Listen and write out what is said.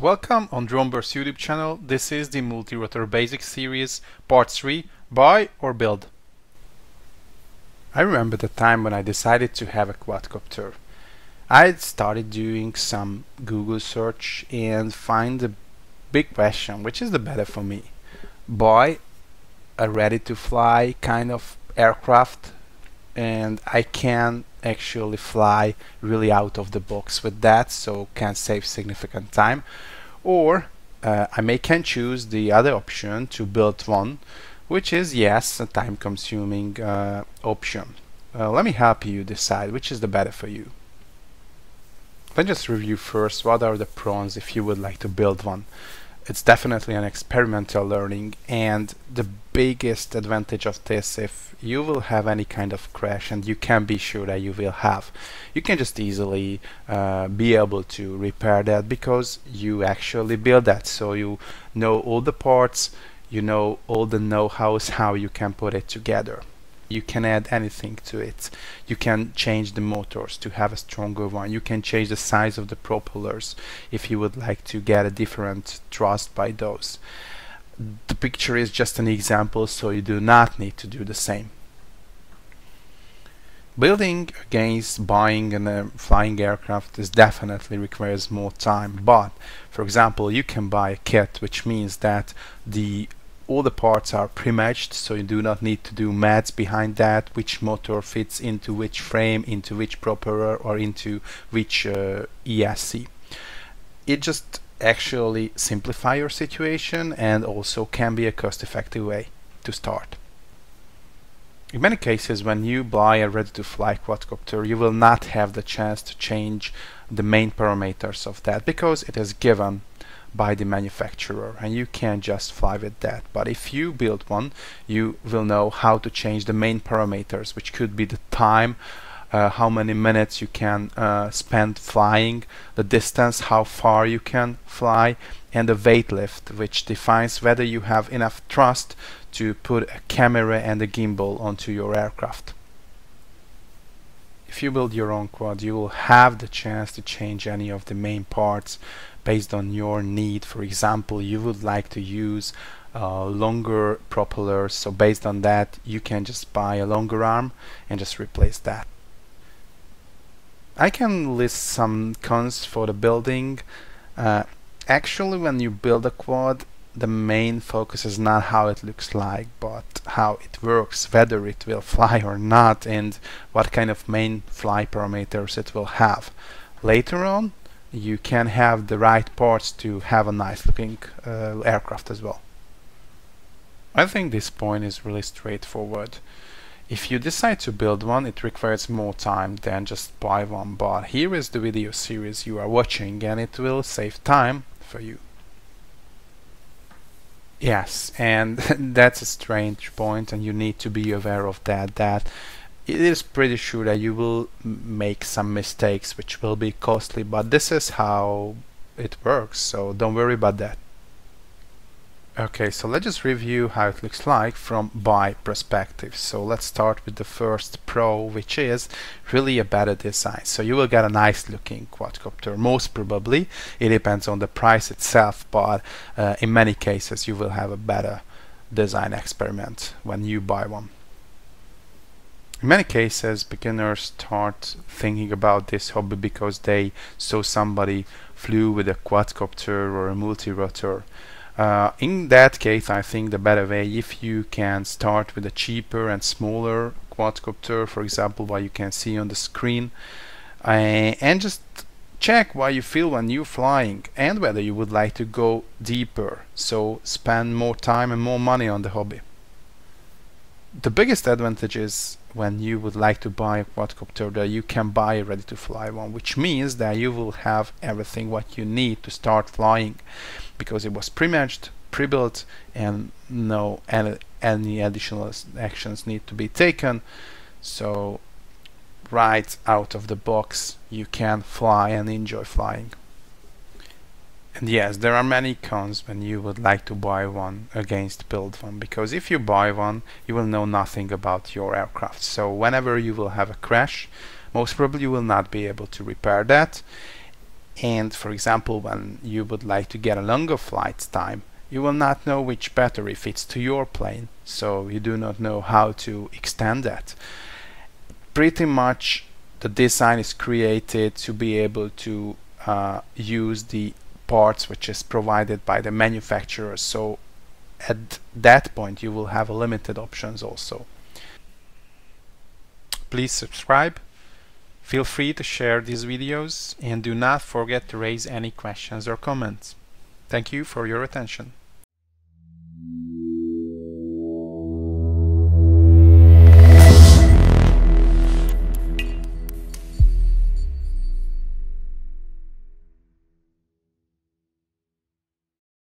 Welcome on Droneburst YouTube channel. This is the Multi-Rotor Basics series, part 3, Buy or Build. I remember the time when I decided to have a quadcopter. I started doing some Google search and find the big question, which is the better for me? Buy a ready-to-fly kind of aircraft and I can actually fly really out of the box with that so can save significant time. Or uh, I may can choose the other option to build one which is yes a time consuming uh, option. Uh, let me help you decide which is the better for you. Let's just review first what are the pros if you would like to build one it's definitely an experimental learning and the biggest advantage of this if you will have any kind of crash and you can be sure that you will have you can just easily uh, be able to repair that because you actually build that. So you know all the parts you know all the know-hows how you can put it together you can add anything to it. You can change the motors to have a stronger one. You can change the size of the propellers if you would like to get a different thrust by those. The picture is just an example so you do not need to do the same. Building against buying a uh, flying aircraft is definitely requires more time but for example you can buy a kit which means that the all the parts are pre-matched so you do not need to do maths behind that which motor fits into which frame into which propeller or into which uh, ESC it just actually simplify your situation and also can be a cost-effective way to start. In many cases when you buy a ready-to-fly quadcopter you will not have the chance to change the main parameters of that because it is given by the manufacturer and you can't just fly with that. But if you build one you will know how to change the main parameters which could be the time uh, how many minutes you can uh, spend flying the distance how far you can fly and the weight lift which defines whether you have enough thrust to put a camera and a gimbal onto your aircraft. If you build your own quad you will have the chance to change any of the main parts based on your need. For example you would like to use uh, longer propellers so based on that you can just buy a longer arm and just replace that. I can list some cons for the building. Uh, actually when you build a quad the main focus is not how it looks like but how it works whether it will fly or not and what kind of main fly parameters it will have. Later on you can have the right parts to have a nice looking uh, aircraft as well I think this point is really straightforward if you decide to build one it requires more time than just buy one but here is the video series you are watching and it will save time for you Yes, and that's a strange point, and you need to be aware of that. That it is pretty sure that you will make some mistakes, which will be costly, but this is how it works, so don't worry about that. Okay, so let's just review how it looks like from buy perspective. So let's start with the first pro, which is really a better design. So you will get a nice looking quadcopter, most probably. It depends on the price itself, but uh, in many cases you will have a better design experiment when you buy one. In many cases, beginners start thinking about this hobby because they saw somebody flew with a quadcopter or a multi-rotor uh, in that case, I think the better way, if you can start with a cheaper and smaller quadcopter, for example, what you can see on the screen, uh, and just check what you feel when you're flying and whether you would like to go deeper, so spend more time and more money on the hobby. The biggest advantage is when you would like to buy a quadcopter you can buy a ready to fly one which means that you will have everything what you need to start flying because it was pre-matched pre-built and no any, any additional actions need to be taken. So right out of the box you can fly and enjoy flying and yes, there are many cons when you would like to buy one against build one, because if you buy one, you will know nothing about your aircraft. So whenever you will have a crash, most probably you will not be able to repair that. and for example when you would like to get a longer flight time you will not know which battery fits to your plane so you do not know how to extend that pretty much the design is created to be able to uh, use the parts which is provided by the manufacturer. So at that point you will have limited options also. Please subscribe. Feel free to share these videos and do not forget to raise any questions or comments. Thank you for your attention